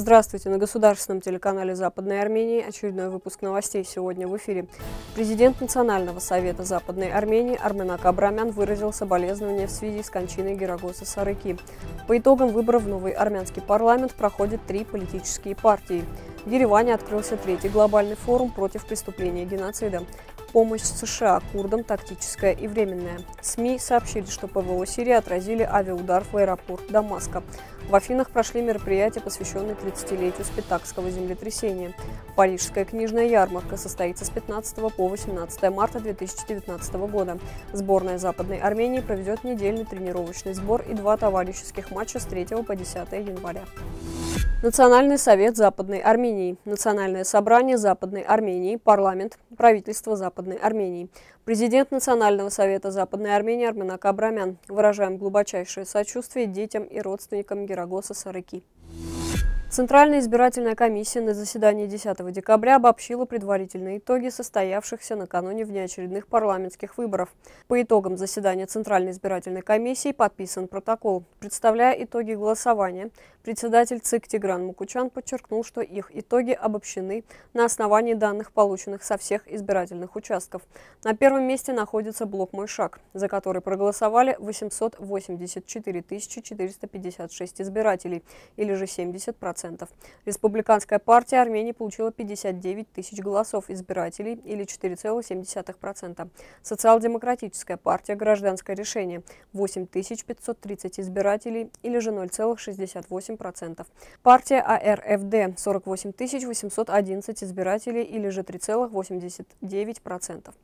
Здравствуйте! На государственном телеканале Западной Армении очередной выпуск новостей сегодня в эфире. Президент Национального совета Западной Армении Арменак Абрамян выразил соболезнования в связи с кончиной Герагоса Сарыки. По итогам выборов в новый армянский парламент проходят три политические партии. В Ереване открылся третий глобальный форум против преступления геноцида. Помощь США курдам тактическая и временная. СМИ сообщили, что ПВО Сирии отразили авиаудар в аэропорт Дамаска. В Афинах прошли мероприятия, посвященные 30-летию Спитакского землетрясения. Парижская книжная ярмарка состоится с 15 по 18 марта 2019 года. Сборная Западной Армении проведет недельный тренировочный сбор и два товарищеских матча с 3 по 10 января. Национальный совет Западной Армении, Национальное собрание Западной Армении, парламент, правительство Западной Армении. Президент Национального совета Западной Армении Арменак Абрамян. Выражаем глубочайшее сочувствие детям и родственникам Герагоса Сарыки. Центральная избирательная комиссия на заседании 10 декабря обобщила предварительные итоги состоявшихся накануне внеочередных парламентских выборов. По итогам заседания Центральной избирательной комиссии подписан протокол. Представляя итоги голосования, председатель ЦИК Тигран Мукучан подчеркнул, что их итоги обобщены на основании данных, полученных со всех избирательных участков. На первом месте находится блок «Мой шаг», за который проголосовали 884 456 избирателей, или же 70%. 10%. Республиканская партия Армении получила 59 тысяч голосов избирателей или 4,7%. Социал-демократическая партия Гражданское решение 8 530 избирателей или же 0,68%. Партия АРФД 48 811 избирателей или же 3,89%.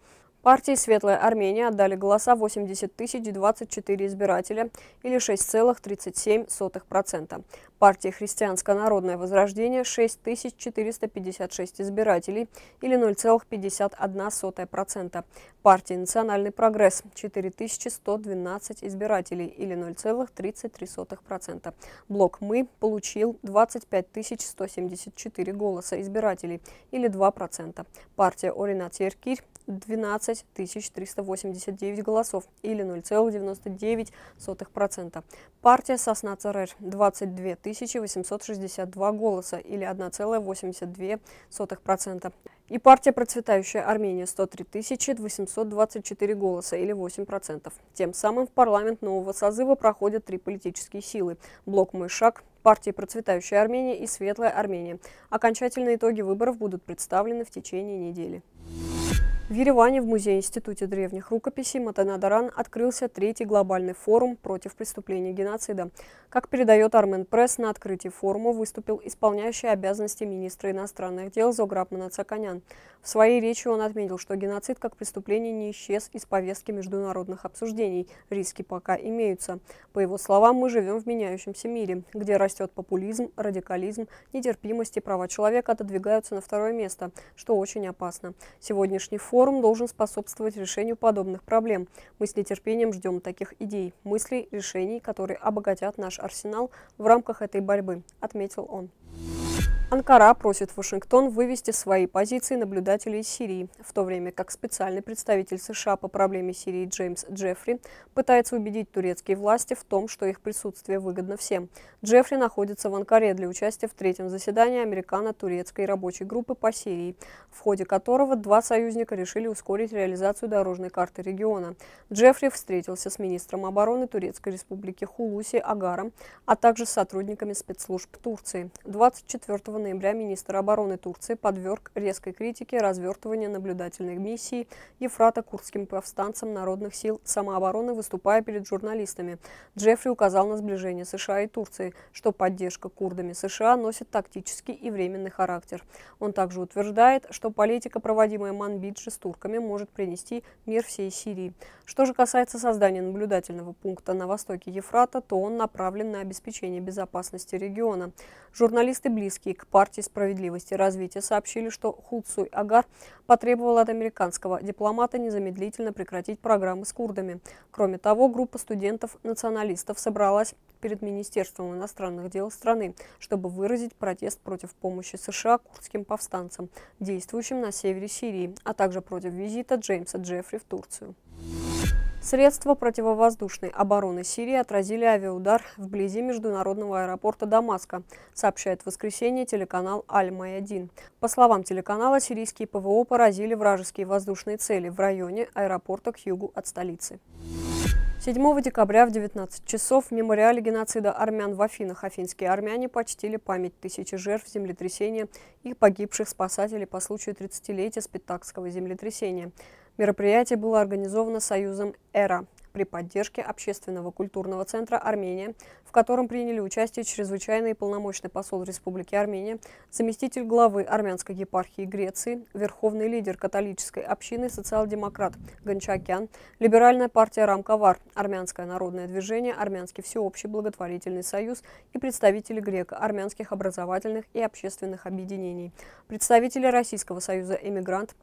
Партии «Светлая Армения» отдали голоса 80 тысяч 24 избирателя или 6,37%. Партии «Христианское народное возрождение» 6 456 избирателей или 0,51%. Партии «Национальный прогресс» 4 112 избирателей или 0,33%. Блок «Мы» получил 25 174 голоса избирателей или 2%. Партия «Оринат Еркирь» 12 389 голосов или 0,99%. Партия «Сосна ЦРР» 22 862 голоса или 1,82%. И партия «Процветающая Армения» 103 824 голоса или 8%. Тем самым в парламент нового созыва проходят три политические силы. Блок «Мой шаг», партии «Процветающая Армения» и «Светлая Армения». Окончательные итоги выборов будут представлены в течение недели. В Ереване в Музее-институте древних рукописей Матанадаран открылся третий глобальный форум против преступления геноцида. Как передает Армен Пресс, на открытии форума выступил исполняющий обязанности министра иностранных дел Зограб Нацаканян. В своей речи он отметил, что геноцид как преступление не исчез из повестки международных обсуждений. Риски пока имеются. По его словам, мы живем в меняющемся мире, где растет популизм, радикализм, нетерпимость и права человека отодвигаются на второе место, что очень опасно. Сегодняшний форум Форум должен способствовать решению подобных проблем. Мы с нетерпением ждем таких идей, мыслей, решений, которые обогатят наш арсенал в рамках этой борьбы, отметил он. Анкара просит Вашингтон вывести свои позиции наблюдателей из Сирии, в то время как специальный представитель США по проблеме Сирии Джеймс Джеффри пытается убедить турецкие власти в том, что их присутствие выгодно всем. Джеффри находится в Анкаре для участия в третьем заседании американо-турецкой рабочей группы по Сирии, в ходе которого два союзника решили ускорить реализацию дорожной карты региона. Джеффри встретился с министром обороны Турецкой республики Хулуси Агаром, а также с сотрудниками спецслужб Турции. 24 ноября министр обороны Турции подверг резкой критике развертывания наблюдательной миссии Ефрата курдским повстанцам народных сил самообороны, выступая перед журналистами. Джеффри указал на сближение США и Турции, что поддержка курдами США носит тактический и временный характер. Он также утверждает, что политика, проводимая Манбиджи с турками, может принести мир всей Сирии. Что же касается создания наблюдательного пункта на востоке Ефрата, то он направлен на обеспечение безопасности региона. Журналисты, близкие к партии справедливости и развития, сообщили, что Хулцуй Агар потребовал от американского дипломата незамедлительно прекратить программы с курдами. Кроме того, группа студентов-националистов собралась перед Министерством иностранных дел страны, чтобы выразить протест против помощи США курдским повстанцам, действующим на севере Сирии, а также против визита Джеймса Джеффри в Турцию. Средства противовоздушной обороны Сирии отразили авиаудар вблизи международного аэропорта Дамаска, сообщает в воскресенье телеканал Аль-Майадин. По словам телеканала, сирийские ПВО поразили вражеские воздушные цели в районе аэропорта к югу от столицы. 7 декабря в 19 часов в мемориале геноцида армян в Афинах афинские армяне почтили память тысячи жертв землетрясения и погибших спасателей по случаю 30-летия Спитакского землетрясения. Мероприятие было организовано Союзом «Эра» при поддержке Общественного культурного центра «Армения», в котором приняли участие чрезвычайный и полномочный посол Республики Армения, заместитель главы армянской епархии Греции, верховный лидер католической общины социал-демократ Гончакян, либеральная партия Рамкавар, Армянское народное движение, Армянский всеобщий благотворительный союз и представители греко-армянских образовательных и общественных объединений, представители Российского союза «Эмигрант»,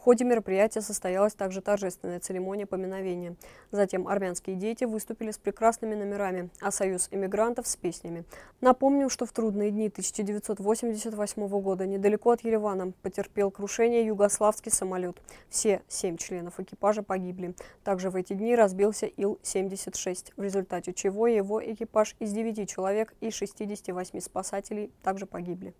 в ходе мероприятия состоялась также торжественная церемония поминовения. Затем армянские дети выступили с прекрасными номерами, а Союз эмигрантов с песнями. Напомним, что в трудные дни 1988 года недалеко от Еревана потерпел крушение югославский самолет. Все семь членов экипажа погибли. Также в эти дни разбился Ил-76, в результате чего его экипаж из 9 человек и 68 спасателей также погибли.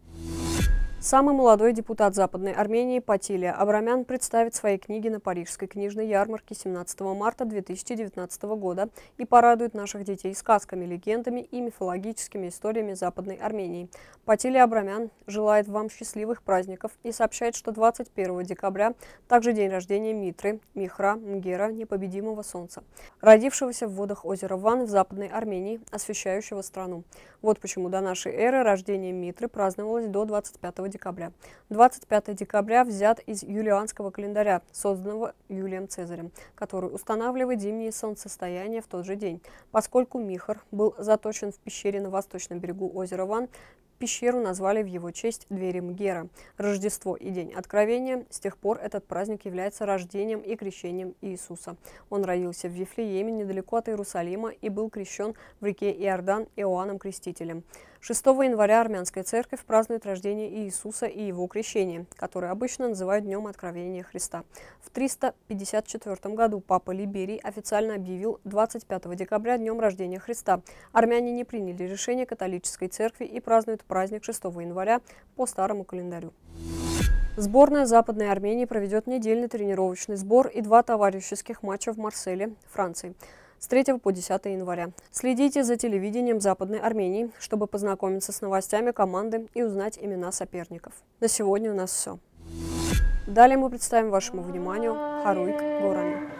Самый молодой депутат Западной Армении Патилия Абрамян представит свои книги на Парижской книжной ярмарке 17 марта 2019 года и порадует наших детей сказками, легендами и мифологическими историями Западной Армении. Патилия Абрамян желает вам счастливых праздников и сообщает, что 21 декабря также день рождения Митры, Михра, Мгера, непобедимого солнца, родившегося в водах озера Ван в Западной Армении, освещающего страну. Вот почему до нашей эры рождение Митры праздновалось до 25 декабря. 25 декабря взят из юлианского календаря, созданного Юлием Цезарем, который устанавливает зимние солнцестояния в тот же день. Поскольку Михар был заточен в пещере на восточном берегу озера Ван, Пещеру назвали в его честь Двери Мгера. Рождество и День Откровения. С тех пор этот праздник является рождением и крещением Иисуса. Он родился в Вифлееме, недалеко от Иерусалима, и был крещен в реке Иордан Иоанном Крестителем. 6 января армянская церковь празднует рождение Иисуса и его крещение, которое обычно называют Днем Откровения Христа. В 354 году Папа Либерий официально объявил 25 декабря Днем рождения Христа. Армяне не приняли решение католической церкви и празднуют праздник 6 января по старому календарю. Сборная Западной Армении проведет недельный тренировочный сбор и два товарищеских матча в Марселе, Франции с 3 по 10 января. Следите за телевидением Западной Армении, чтобы познакомиться с новостями команды и узнать имена соперников. На сегодня у нас все. Далее мы представим вашему вниманию Харуик Горани.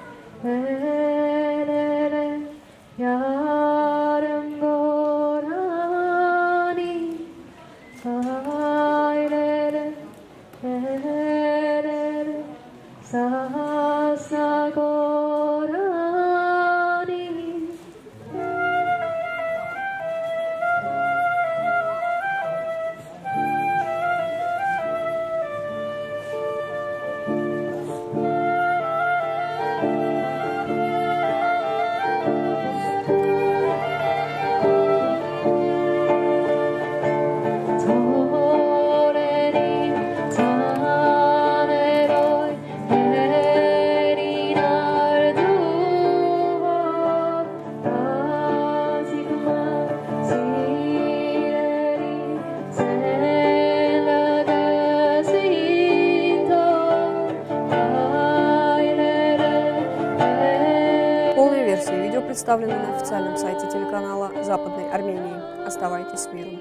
представлены на официальном сайте телеканала Западной Армении. Оставайтесь с миром.